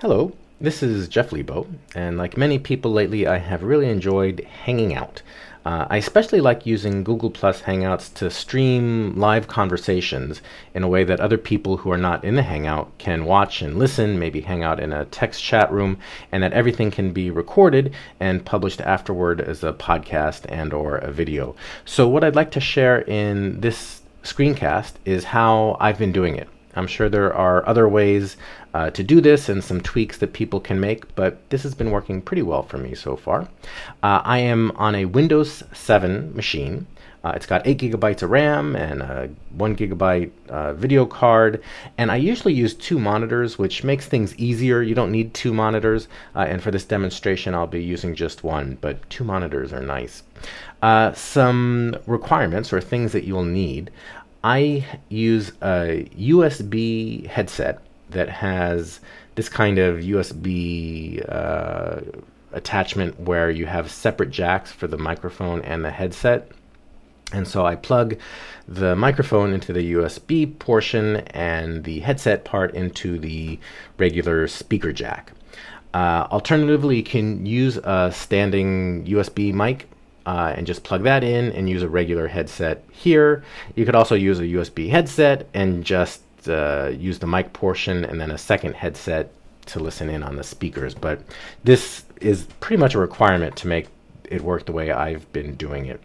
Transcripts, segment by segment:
Hello, this is Jeff Lebow, and like many people lately, I have really enjoyed hanging out. Uh, I especially like using Google Plus Hangouts to stream live conversations in a way that other people who are not in the Hangout can watch and listen, maybe hang out in a text chat room, and that everything can be recorded and published afterward as a podcast and or a video. So what I'd like to share in this screencast is how I've been doing it. I'm sure there are other ways uh, to do this and some tweaks that people can make, but this has been working pretty well for me so far. Uh, I am on a Windows 7 machine. Uh, it's got 8 gigabytes of RAM and a 1 gigabyte uh, video card. And I usually use two monitors, which makes things easier. You don't need two monitors. Uh, and for this demonstration, I'll be using just one, but two monitors are nice. Uh, some requirements or things that you'll need. I use a USB headset that has this kind of USB uh, attachment where you have separate jacks for the microphone and the headset. And so I plug the microphone into the USB portion and the headset part into the regular speaker jack. Uh, alternatively, you can use a standing USB mic uh, and just plug that in and use a regular headset here. You could also use a USB headset and just uh, use the mic portion and then a second headset to listen in on the speakers. But this is pretty much a requirement to make it work the way I've been doing it.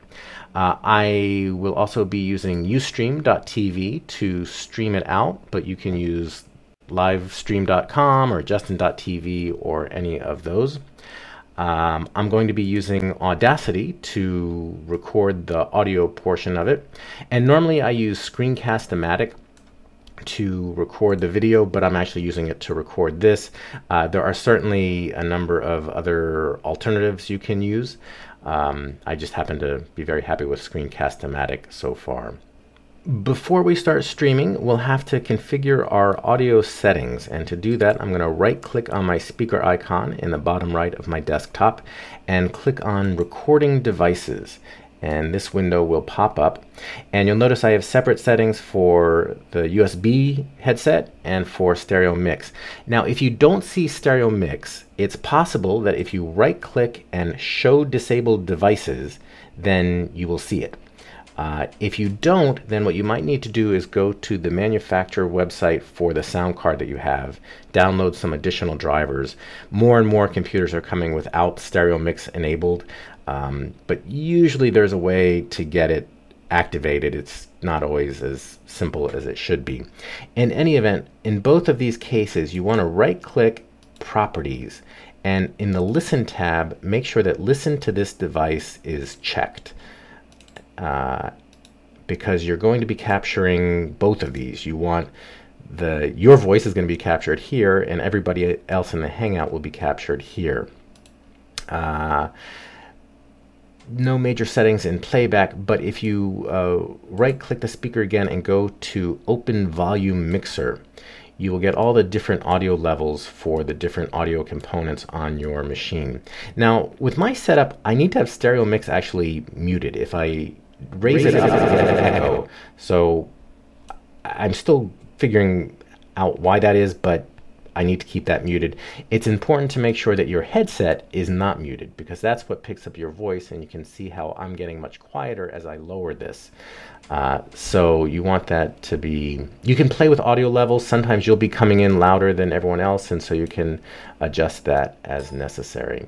Uh, I will also be using ustream.tv to stream it out, but you can use livestream.com or justin.tv or any of those. Um, I'm going to be using Audacity to record the audio portion of it. And normally I use Screencast-O-Matic to record the video, but I'm actually using it to record this. Uh, there are certainly a number of other alternatives you can use. Um, I just happen to be very happy with Screencast-O-Matic so far. Before we start streaming, we'll have to configure our audio settings. And to do that, I'm going to right click on my speaker icon in the bottom right of my desktop and click on Recording Devices. And this window will pop up. And you'll notice I have separate settings for the USB headset and for stereo mix. Now, if you don't see stereo mix, it's possible that if you right click and show disabled devices, then you will see it. Uh, if you don't, then what you might need to do is go to the manufacturer website for the sound card that you have, download some additional drivers. More and more computers are coming without stereo mix enabled, um, but usually there's a way to get it activated. It's not always as simple as it should be. In any event, in both of these cases, you want to right click Properties and in the Listen tab, make sure that Listen to this device is checked uh, because you're going to be capturing both of these. You want the your voice is going to be captured here, and everybody else in the Hangout will be captured here. Uh, no major settings in playback, but if you uh, right click the speaker again and go to Open Volume Mixer, you will get all the different audio levels for the different audio components on your machine. Now, with my setup, I need to have stereo mix actually muted. If I raise, it up to get an echo. So I'm still figuring out why that is, but I need to keep that muted. It's important to make sure that your headset is not muted because that's what picks up your voice and you can see how I'm getting much quieter as I lower this. Uh, so you want that to be, you can play with audio levels. Sometimes you'll be coming in louder than everyone else and so you can adjust that as necessary.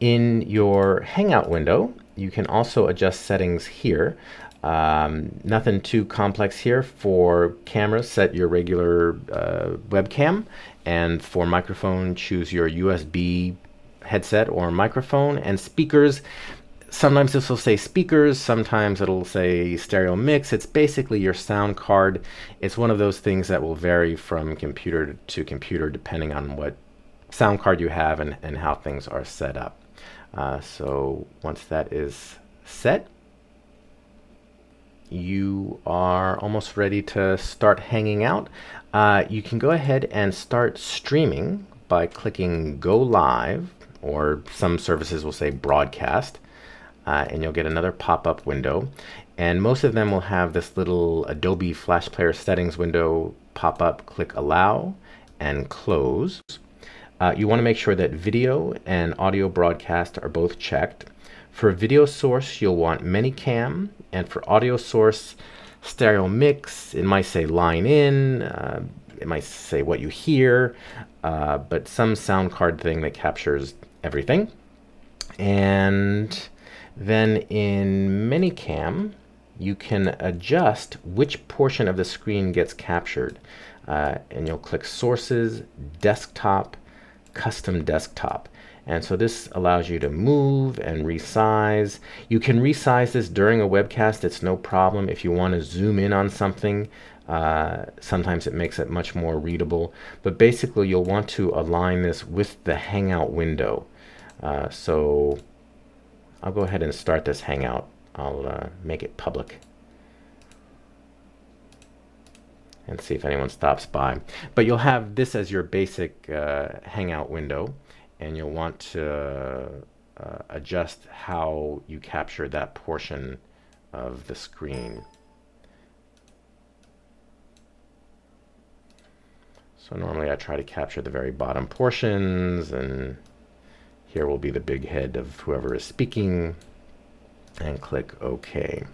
In your Hangout window, you can also adjust settings here. Um, nothing too complex here. For camera, set your regular uh, webcam, and for microphone, choose your USB headset or microphone. And speakers, sometimes this will say speakers, sometimes it'll say stereo mix. It's basically your sound card. It's one of those things that will vary from computer to computer depending on what sound card you have and, and how things are set up. Uh, so once that is set, you are almost ready to start hanging out. Uh, you can go ahead and start streaming by clicking go live or some services will say broadcast uh, and you'll get another pop-up window and most of them will have this little Adobe Flash Player settings window pop up click allow and close. Uh, you want to make sure that video and audio broadcast are both checked. For video source, you'll want ManyCam, and for audio source, stereo mix. It might say line in, uh, it might say what you hear, uh, but some sound card thing that captures everything. And then in ManyCam, you can adjust which portion of the screen gets captured. Uh, and you'll click Sources, Desktop, Custom Desktop. And so this allows you to move and resize. You can resize this during a webcast. It's no problem. If you want to zoom in on something, uh, sometimes it makes it much more readable. But basically, you'll want to align this with the Hangout window. Uh, so I'll go ahead and start this Hangout. I'll uh, make it public and see if anyone stops by. But you'll have this as your basic uh, Hangout window and you'll want to uh, adjust how you capture that portion of the screen. So normally I try to capture the very bottom portions and here will be the big head of whoever is speaking and click OK.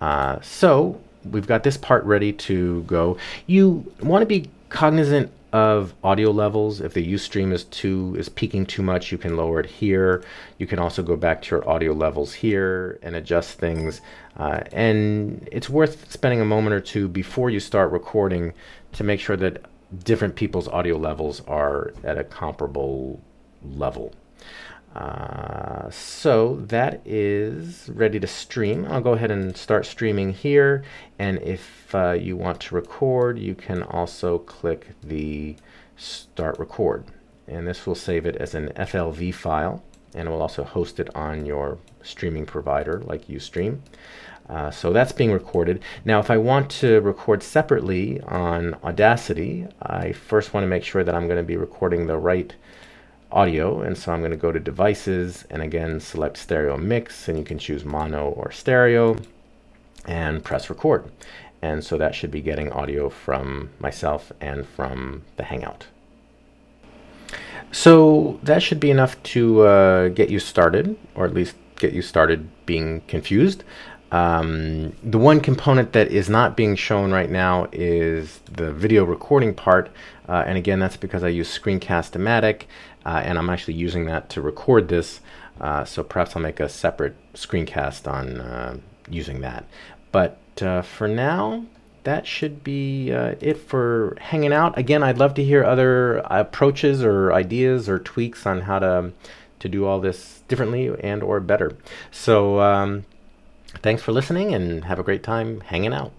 Uh, so we've got this part ready to go. You want to be cognizant of audio levels. If the Ustream is too is peaking too much, you can lower it here. You can also go back to your audio levels here and adjust things. Uh, and it's worth spending a moment or two before you start recording to make sure that different people's audio levels are at a comparable level. Uh, so that is ready to stream. I'll go ahead and start streaming here. And if uh, you want to record, you can also click the start record. And this will save it as an FLV file. And it will also host it on your streaming provider like Ustream. Uh, so that's being recorded. Now, if I want to record separately on Audacity, I first want to make sure that I'm going to be recording the right audio and so I'm going to go to devices and again select stereo mix and you can choose mono or stereo and press record and so that should be getting audio from myself and from the Hangout. So that should be enough to uh, get you started or at least get you started being confused. Um, the one component that is not being shown right now is the video recording part. Uh, and again, that's because I use Screencast-O-Matic uh, and I'm actually using that to record this. Uh, so perhaps I'll make a separate screencast on uh, using that. But uh, for now, that should be uh, it for hanging out. Again, I'd love to hear other approaches or ideas or tweaks on how to to do all this differently and or better. So um, Thanks for listening and have a great time hanging out.